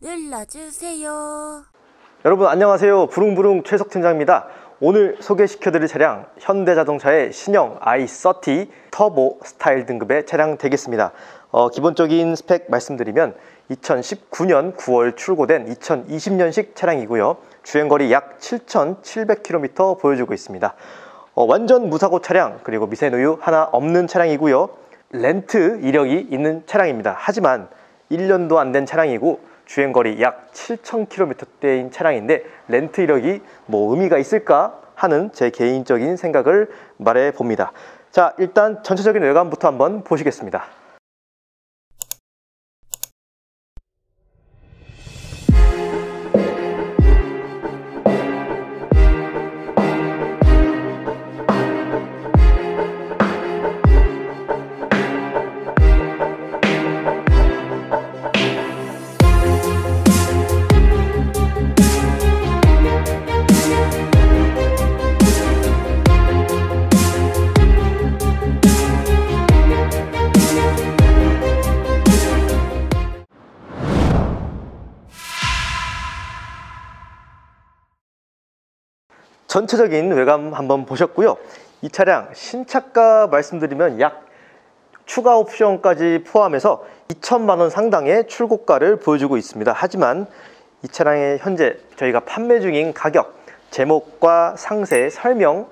눌러주세요. 여러분 안녕하세요. 부릉부릉 최석 팀장입니다. 오늘 소개시켜드릴 차량 현대자동차의 신형 i30 터보 스타일 등급의 차량 되겠습니다. 어, 기본적인 스펙 말씀드리면 2019년 9월 출고된 2020년식 차량이고요. 주행거리 약 7,700km 보여주고 있습니다. 어, 완전 무사고 차량 그리고 미세누유 하나 없는 차량이고요. 렌트 이력이 있는 차량입니다. 하지만 1년도 안 된 차량이고 주행거리 약 7,000km대인 차량인데 렌트 이력이 뭐 의미가 있을까 하는 제 개인적인 생각을 말해 봅니다. 자, 일단 전체적인 외관부터 한번 보시겠습니다. 전체적인 외관 한번 보셨고요. 이 차량 신차가 말씀드리면 약 추가 옵션까지 포함해서 2천만 원 상당의 출고가를 보여주고 있습니다. 하지만 이 차량의 현재 저희가 판매 중인 가격, 제목과 상세 설명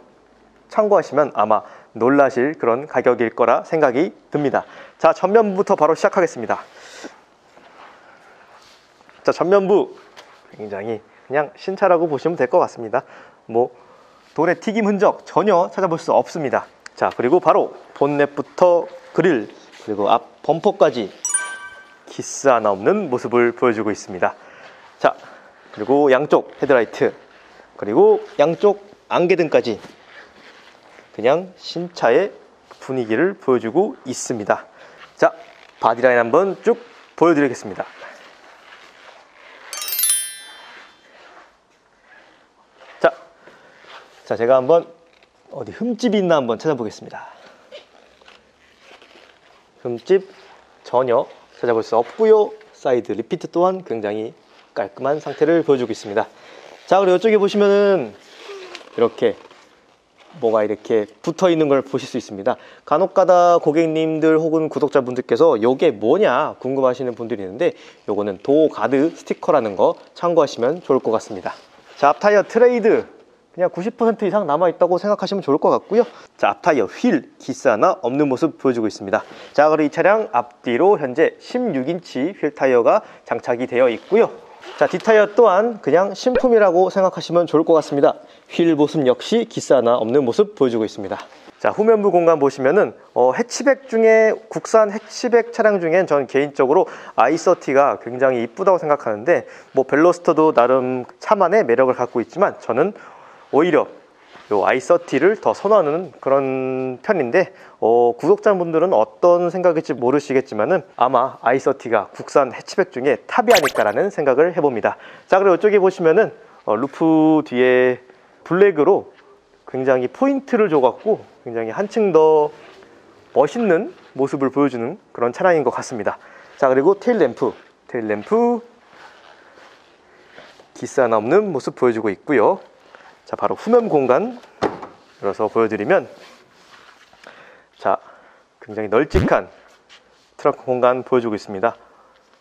참고하시면 아마 놀라실 그런 가격일 거라 생각이 듭니다. 자, 전면부부터 바로 시작하겠습니다. 자, 전면부 굉장히 그냥 신차라고 보시면 될 것 같습니다. 뭐 돌의 튀김 흔적 전혀 찾아볼 수 없습니다. 자 그리고 바로 본넷부터 그릴 그리고 앞 범퍼까지 기스 하나 없는 모습을 보여주고 있습니다. 자 그리고 양쪽 헤드라이트 그리고 양쪽 안개등까지 그냥 신차의 분위기를 보여주고 있습니다. 자 바디라인 한번 쭉 보여드리겠습니다 자, 제가 한번 어디 흠집이 있나 한번 찾아보겠습니다. 흠집 전혀 찾아볼 수 없고요. side repeater 또한 굉장히 깔끔한 상태를 보여주고 있습니다. 자, 그리고 이쪽에 보시면은 이렇게 뭐가 이렇게 붙어 있는 걸 보실 수 있습니다. 간혹가다 고객님들 혹은 구독자분들께서 이게 뭐냐 궁금하시는 분들이 있는데 요거는 door guard 스티커라는 거 참고하시면 좋을 것 같습니다. 자, 앞타이어 tread 그냥 90% 이상 남아있다고 생각하시면 좋을 것 같고요. 자 앞타이어 휠 기스 하나 없는 모습 보여주고 있습니다. 자 그리고 이 차량 앞뒤로 현재 16인치 휠 타이어가 장착이 되어 있고요. 자 뒷타이어 또한 그냥 신품이라고 생각하시면 좋을 것 같습니다. 휠 보습 역시 기스 하나 없는 모습 보여주고 있습니다. 자 후면부 공간 보시면은 어, 해치백 중에 국산 해치백 차량 중엔 전 개인적으로 i30가 굉장히 이쁘다고 생각하는데 뭐 벨로스터도 나름 차만의 매력을 갖고 있지만 저는 오히려 요 i30를 더 선호하는 그런 편인데 어, 구독자분들은 어떤 생각일지 모르시겠지만은 아마 i30가 국산 해치백 중에 탑이 아닐까라는 생각을 해봅니다. 자 그리고 이쪽에 보시면은 어, roof 뒤에 블랙으로 굉장히 포인트를 줘갖고 굉장히 한층 더 멋있는 모습을 보여주는 그런 차량인 것 같습니다. 자 그리고 테일 램프. 테일 램프. 기스 하나 없는 모습 보여주고 있고요 자 바로 후면 공간 열어서 보여드리면 자 굉장히 널찍한 트렁크 공간 보여주고 있습니다.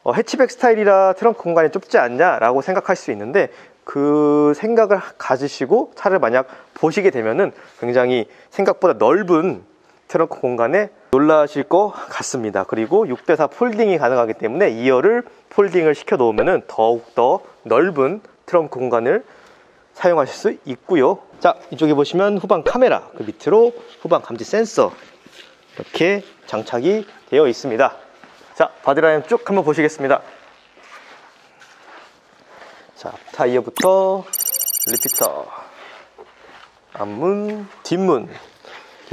어, 해치백 스타일이라 트렁크 공간이 좁지 않냐 라고 생각할 수 있는데 그 생각을 가지시고 차를 만약 보시게 되면은 굉장히 생각보다 넓은 트렁크 공간에 놀라실 것 같습니다. 그리고 6대4 폴딩이 가능하기 때문에 2열을 폴딩을 시켜 놓으면 더욱더 넓은 트렁크 공간을 사용하실 수 있고요. 자 이쪽에 보시면 후방 카메라 그 밑으로 후방 감지 센서 이렇게 장착이 되어 있습니다. 자 바디라인 쭉 한번 보시겠습니다. 자 타이어부터 repeater 앞문 뒷문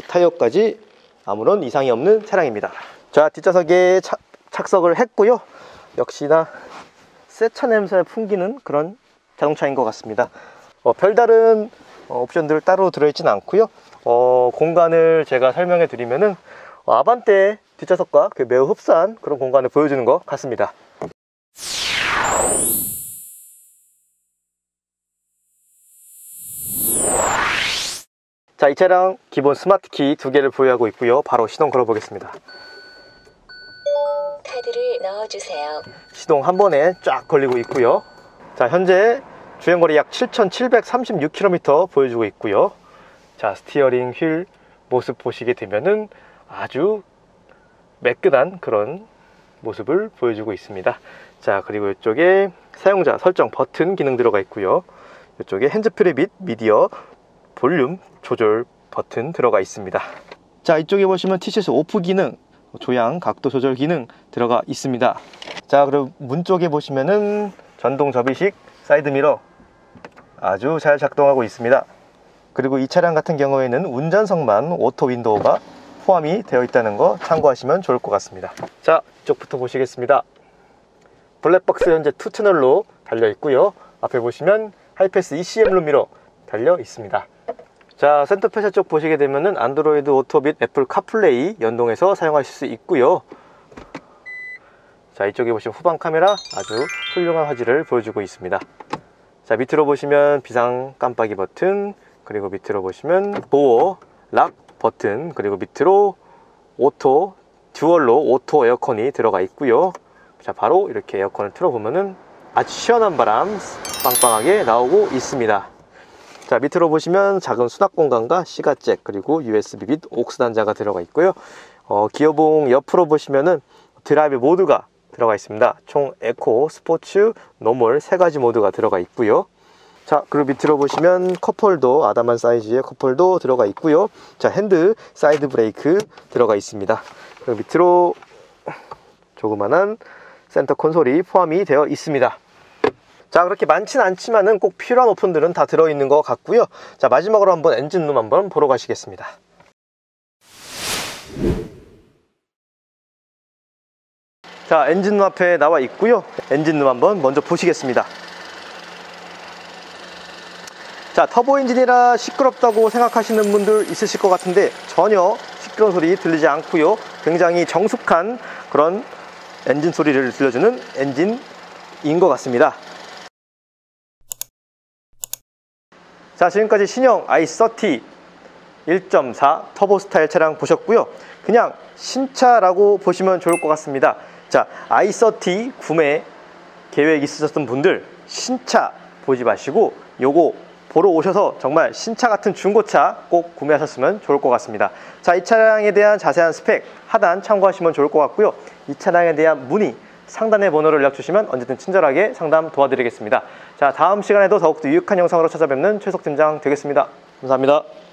타이어까지 아무런 이상이 없는 차량입니다. 자 뒷좌석에 차, 착석을 했고요. 역시나 새 차 냄새 풍기는 그런 자동차인 것 같습니다 어, 별다른 어, 옵션들 따로 들어있진 않고요 어, 공간을 제가 설명해 드리면은 어, 아반떼 뒷좌석과 그 매우 흡사한 그런 공간을 보여주는 것 같습니다 자, 이 차량 기본 스마트 키 두 개를 보유하고 있고요. 바로 시동 걸어 보겠습니다. 카드를 넣어 주세요. 시동 한 번에 쫙 걸리고 있고요. 자, 현재 주행거리 약 7,736km 보여주고 있고요. 자, steering wheel 모습 보시게 되면은 아주 매끈한 그런 모습을 보여주고 있습니다. 자, 그리고 이쪽에 사용자 설정 버튼 기능 들어가 있고요. 이쪽에 핸즈프리 및 미디어 볼륨 조절 버튼 들어가 있습니다. 자, 이쪽에 보시면 TCS off 기능, 조향 각도 조절 기능 들어가 있습니다. 자, 그리고 문 쪽에 보시면은 전동 접이식 사이드 미러 아주 잘 작동하고 있습니다. 그리고 이 차량 같은 경우에는 운전석만 auto window가 포함이 되어 있다는 거 참고하시면 좋을 것 같습니다. 자, 이쪽부터 보시겠습니다. 블랙박스 현재 two 채널로 달려 있고요. 앞에 보시면 하이패스 ECM 룸미러 달려 있습니다. 자, center fascia 쪽 보시게 되면은 Android Auto 및 Apple CarPlay 연동해서 사용하실 수 있고요. 자, 이쪽에 보시면 후방 카메라 아주 훌륭한 화질을 보여주고 있습니다. 자, 밑으로 보시면 비상 깜빡이 버튼, 그리고 밑으로 보시면 door lock 버튼, 그리고 밑으로 auto dual로 auto 에어컨이 들어가 있고요. 자, 바로 이렇게 에어컨을 틀어보면은 아주 시원한 바람 빵빵하게 나오고 있습니다. 자, 밑으로 보시면 작은 수납 공간과 시가잭 그리고 USB 및 AUX 단자가 들어가 있고요. 어, 기어봉 옆으로 보시면은 drive mode가 들어가 있습니다. 총 eco, sports, normal 세 가지 모드가 들어가 있고요. 자, 그리고 밑으로 보시면 cup holder, 아담한 사이즈의 cup holder 들어가 있고요. 자, 핸드, 사이드 브레이크 들어가 있습니다. 그리고 밑으로 조그만한 center console이 포함이 되어 있습니다. 자, 그렇게 많진 않지만은 꼭 필요한 옵션들은 다 들어있는 것 같고요. 자, 마지막으로 한번 엔진룸 한번 보러 가시겠습니다. 자, 엔진룸 앞에 나와 있고요. 엔진룸 한번 먼저 보시겠습니다. 자, 터보 엔진이라 시끄럽다고 생각하시는 분들 있으실 것 같은데 전혀 시끄러운 소리 들리지 않고요. 굉장히 정숙한 그런 엔진 소리를 들려주는 엔진인 것 같습니다. 자, 지금까지 신형 i30 1.4 터보 스타일 차량 보셨고요. 그냥 신차라고 보시면 좋을 것 같습니다. 자, i30 구매 계획 있으셨던 분들 신차 보지 마시고 요거 보러 오셔서 정말 신차 같은 중고차 꼭 구매하셨으면 좋을 것 같습니다. 자, 이 차량에 대한 자세한 스펙 하단 참고하시면 좋을 것 같고요. 이 차량에 대한 문의 상단의 번호를 연락 주시면 언제든 친절하게 상담 도와드리겠습니다. 자, 다음 시간에도 더욱더 유익한 영상으로 찾아뵙는 최석 팀장 되겠습니다. 감사합니다.